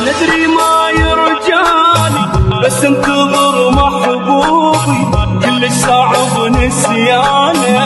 ندري ما يرجاني بس انتظر محبوبي كل صعب نسيانه.